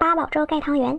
八宝粥盖汤圆。